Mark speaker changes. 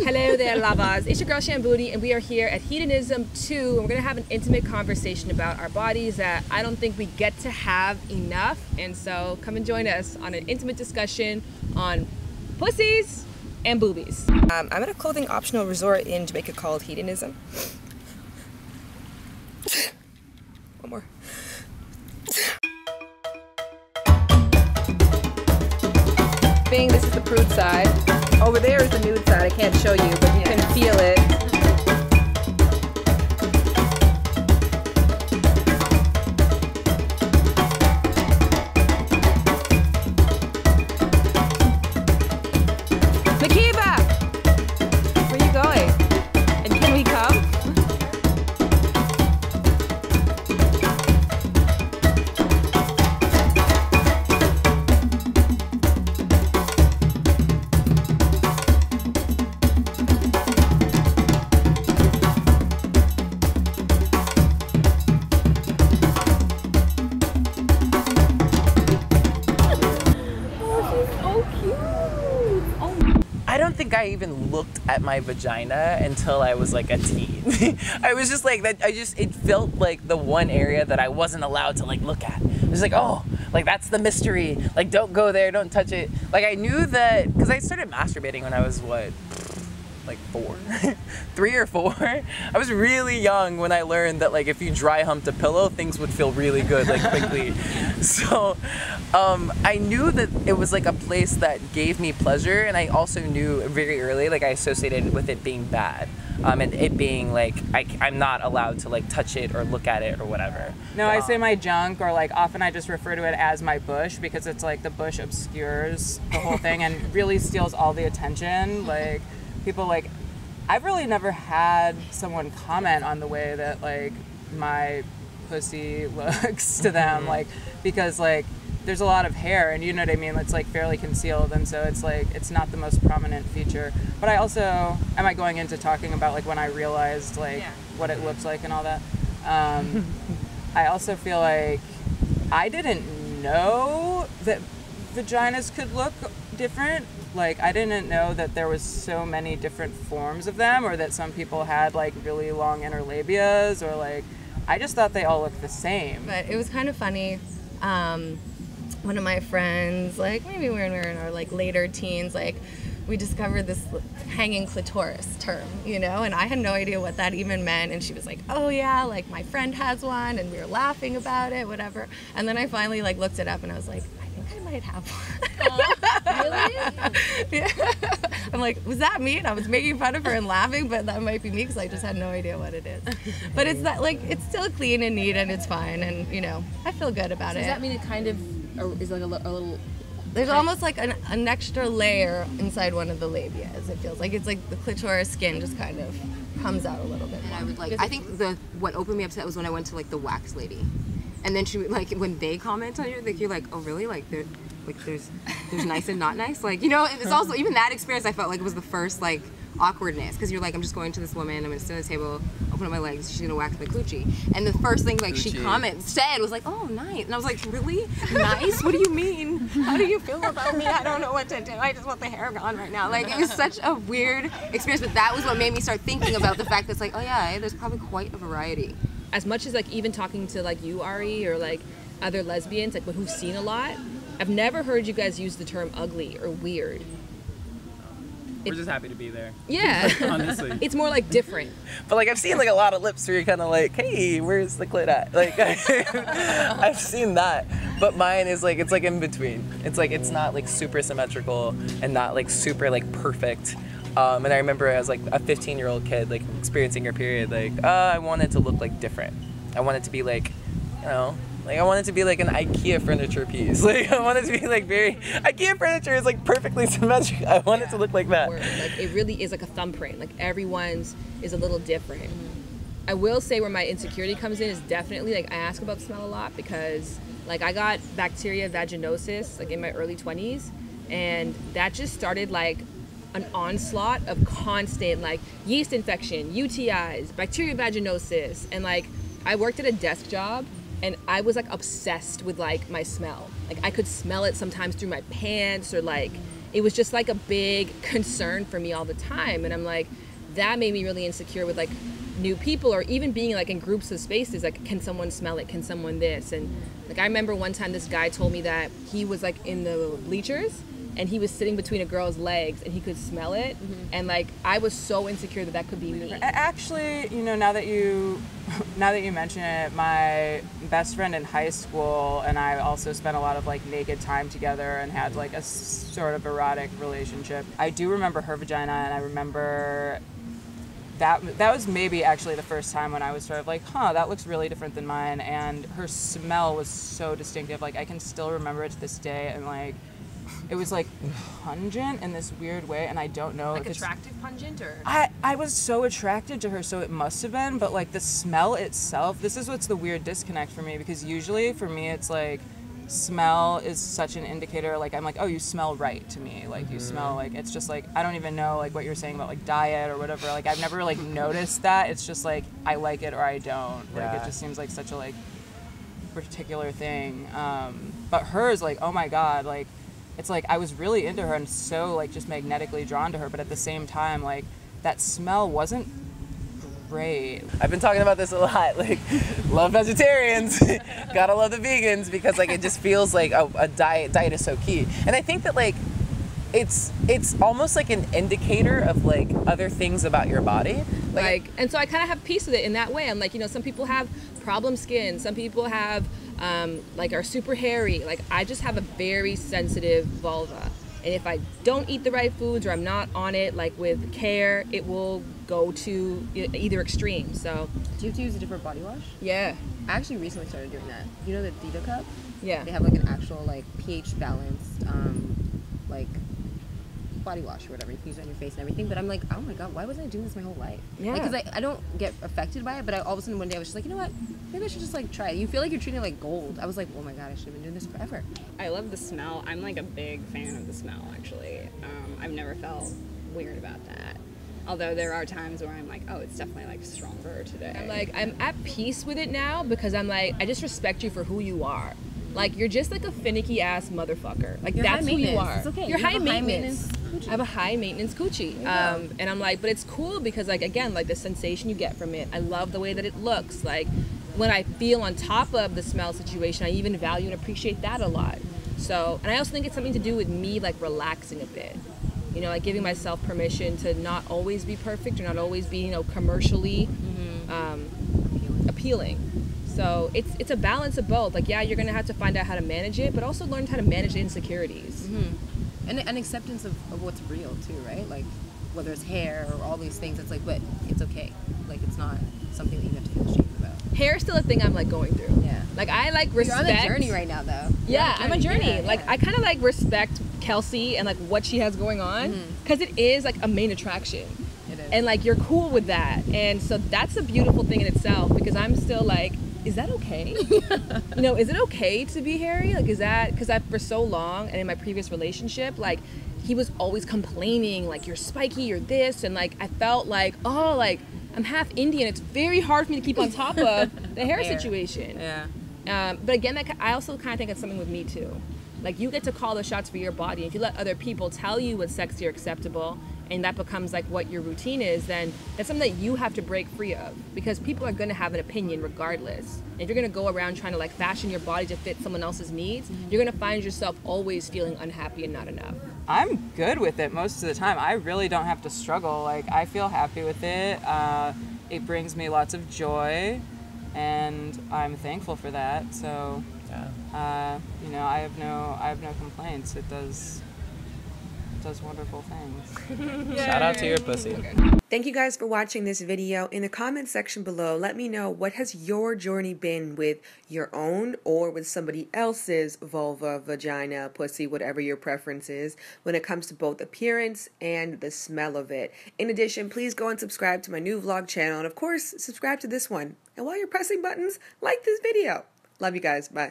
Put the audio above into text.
Speaker 1: Hello there, lavas. It's your girl Shan Boody, and we are here at Hedonism 2, and we're gonna have an intimate conversation about our bodies that I don't think we get to have enough. And so, come and join us on an intimate discussion on pussies and boobies. Um, I'm at a clothing optional resort in Jamaica called Hedonism. One more. Bing, this is the prude side. Over there is the nude side. I can't show you, but you can feel it.
Speaker 2: I don't think I even looked at my vagina until I was like a teen. I was just like that. I just it felt like the one area that I wasn't allowed to like look at. It was like oh, like that's the mystery. Like don't go there, don't touch it. Like I knew that because I started masturbating when I was what, like four, three or four. I was really young when I learned that like if you dry humped a pillow, things would feel really good like quickly. so um, I knew that it was like a place that gave me pleasure, and I also knew very early like I associated with it being bad. Um, and it being like I, I'm not allowed to like touch it or look at it or whatever.
Speaker 3: No, I
Speaker 2: Um,
Speaker 3: say my junk, or like often I just refer to it as my bush because it's like the bush obscures the whole thing and really steals all the attention. Like people like, I've really never had someone comment on the way that like my pussy looks to them, like because like there's a lot of hair and you know what I mean. It's like fairly concealed, and so it's like it's not the most prominent feature. But I also am I going into talking about like when I realized like what it looks like and all that. Um, I also feel like I didn't know that vaginas could look different. Like I didn't know that there was so many different forms of them, or that some people had like really long interlabias, or like I just thought they all looked the same.
Speaker 1: but it was kind of funny. Um, one of my friends, like maybe when we were in our like later teens, like we discovered this hanging clitoris term, you know, and I had no idea what that even meant. And she was like, "Oh yeah, like my friend has one," and we were laughing about it, whatever. And then I finally like looked it up, and I was like, "I think I might have one." really? yeah. I'm like, was that me? And I was making fun of her and laughing, but that might be me because I just had no idea what it is. But it's that like it's still clean and neat and it's fine, and you know, I feel good about
Speaker 4: Does
Speaker 1: it.
Speaker 4: Does that mean it kind of is like a, a little?
Speaker 1: There's almost like an, an extra layer inside one of the labias. It feels like it's like the clitoris skin just kind of comes out a little bit.
Speaker 5: And I
Speaker 1: more.
Speaker 5: would like. I think the what opened me upset was when I went to like the wax lady, and then she would like when they comment on you, like you're like, oh really? Like there, like there's there's nice and not nice. Like you know, it's also even that experience. I felt like it was the first like awkwardness because you're like, I'm just going to this woman. I'm gonna sit at the table, open up my legs. She's gonna wax my coochie. And the first thing like she
Speaker 2: Coochie.
Speaker 5: comment said was like, oh nice. And I was like, really nice? What do you mean? How do you feel about me? I don't know what to do. I just want the hair gone right now. Like it was such a weird experience. But that was what made me start thinking about the fact that it's like, oh yeah, there's probably quite a variety.
Speaker 1: as much as like even talking to like you Ari or like other lesbians like who've seen a lot, I've never heard you guys use the term ugly or weird.
Speaker 2: We're just happy to be there.
Speaker 1: Yeah.
Speaker 2: Honestly.
Speaker 1: it's more like different.
Speaker 2: But like I've seen like a lot of lips where you're kind of like, hey, where's the clit at? Like I've seen that, but mine is like it's like in between. It's like it's not like super symmetrical and not like super like perfect. Um, and I remember as like a 15 year old kid like experiencing your period, like uh, I wanted to look like different. I wanted to be like, you know. Like I want it to be like an IKEA furniture piece. Like I want it to be like very IKEA furniture is like perfectly symmetrical. I want it to look like that.
Speaker 1: Like it really is like a thumbprint. Like everyone's is a little different. I will say where my insecurity comes in is definitely like I ask about smell a lot because like I got bacteria vaginosis like in my early 20s and that just started like an onslaught of constant like yeast infection, UTIs, bacteria vaginosis and like I worked at a desk job and I was like obsessed with like my smell. Like I could smell it sometimes through my pants or like
Speaker 4: it was just like a big concern for me all the time. And I'm like, that made me really insecure with like new people or even being like in groups of spaces like can someone smell it can someone this and like i remember one time this guy told me that he was like in the bleachers and he was sitting between a girl's legs and he could smell it mm-hmm. and like i was so insecure that that could be me
Speaker 3: Actually, you know, now that you now that you mention it, my best friend in high school and I also spent a lot of like naked time together and had like a sort of erotic relationship. I do remember her vagina and I remember that that was maybe actually the first time when I was sort of like, huh, that looks really different than mine and her smell was so distinctive. Like I can still remember it to this day and like it was like pungent in this weird way and I don't know
Speaker 4: like
Speaker 3: if it's
Speaker 4: attractive pungent or
Speaker 3: I, I was so attracted to her, so it must have been, but like the smell itself, this is what's the weird disconnect for me because usually for me it's like smell is such an indicator like I'm like, oh you smell right to me. Like you smell like it's just like I don't even know like what you're saying about like diet or whatever. Like I've never like noticed that. It's just like I like it or I don't. Like it just seems like such a like particular thing. Um, but hers, like, oh my god, like, it's like I was really into her and so like just magnetically drawn to her, but at the same time, like, that smell wasn't great.
Speaker 2: I've been talking about this a lot. Like, love vegetarians, gotta love the vegans because like it just feels like a, a diet. Diet is so key, and I think that like it's it's almost like an indicator of like other things about your body.
Speaker 4: like and so i kind of have peace with it in that way i'm like you know some people have problem skin some people have um, like are super hairy like i just have a very sensitive vulva and if i don't eat the right foods or i'm not on it like with care it will go to either extreme so
Speaker 5: Do you have to use a different body wash?
Speaker 4: yeah
Speaker 5: I actually recently started doing that. You know the Diva Cup?
Speaker 4: yeah
Speaker 5: They have like an actual like pH balanced um, like body wash or whatever. You can use it on your face and everything. But I'm like, oh my god, why wasn't I doing this my whole life?
Speaker 4: Yeah.
Speaker 5: Because I, I don't get affected by it, but I, all of a sudden one day I was just like, you know what? Maybe I should just like try it. You feel like you're treating it like gold. I was like, oh my god, I should have been doing this forever.
Speaker 6: I love the smell. I'm like a big fan of the smell, actually. Um, I've never felt weird about that. Although there are times where I'm like, oh, it's definitely like stronger today.
Speaker 4: I'm like I'm at peace with it now because I'm like I just respect you for who you are. Like you're just like a finicky ass motherfucker. Like
Speaker 5: You're high
Speaker 4: that's who you
Speaker 5: maintenance.
Speaker 4: are.
Speaker 5: It's okay.
Speaker 4: You're
Speaker 5: You have
Speaker 4: high,
Speaker 5: a high
Speaker 4: maintenance.
Speaker 5: maintenance coochie.
Speaker 4: I have a high maintenance coochie. Um, and I'm like, but it's cool because like again, like the sensation you get from it. I love the way that it looks. Like when I feel on top of the smell situation, I even value and appreciate that a lot. So, and I also think it's something to do with me like relaxing a bit. You know, like giving myself permission to not always be perfect or not always be, you know, commercially um, appealing. So it's it's a balance of both. Like, yeah, you're gonna have to find out how to manage it, but also learn how to manage insecurities.
Speaker 5: And an acceptance of, of what's real too, right? Like whether it's hair or all these things, it's like, but it's okay. Like it's not something that you have to feel ashamed.
Speaker 4: Hair is still a thing I'm like going through.
Speaker 5: Yeah.
Speaker 4: Like I like respect.
Speaker 5: You're on a journey right now, though. You're
Speaker 4: Yeah,
Speaker 5: on
Speaker 4: I'm a journey.
Speaker 5: Yeah,
Speaker 4: like
Speaker 5: yeah.
Speaker 4: I kind of like respect Kelsey and like what she has going on mm-hmm. because is like a main attraction.
Speaker 5: It is.
Speaker 4: and like you're cool with that and so that's a beautiful thing in itself because i'm still like is that okay you know is it okay to be hairy like is that because i for so long and in my previous relationship like he was always complaining like you're spiky you're this and like i felt like oh like i'm half indian it's very hard for me to keep on top of the hair,
Speaker 5: Hair.
Speaker 4: situation
Speaker 5: yeah.
Speaker 4: um, but again, that, I also kind of think it's something with me too. Like you get to call the shots for your body. If you let other people tell you what's sexy or acceptable, and that becomes like what your routine is, then that's something that you have to break free of because people are going to have an opinion regardless. And if you're going to go around trying to like fashion your body to fit someone else's needs, you're going to find yourself always feeling unhappy and not enough.
Speaker 3: I'm good with it most of the time. I really don't have to struggle. Like I feel happy with it. Uh, it brings me lots of joy, and I'm thankful for that. So,
Speaker 2: Yeah.
Speaker 3: uh, you know, I have no, I have no complaints. It does, does wonderful things.
Speaker 2: Shout out to your pussy.
Speaker 7: Thank you guys for watching this video. In the comment section below, let me know what has your journey been with your own or with somebody else's vulva, vagina, pussy, whatever your preference is when it comes to both appearance and the smell of it. In addition, please go and subscribe to my new vlog channel and of course, subscribe to this one. And while you're pressing buttons, like this video. Love you guys. Bye.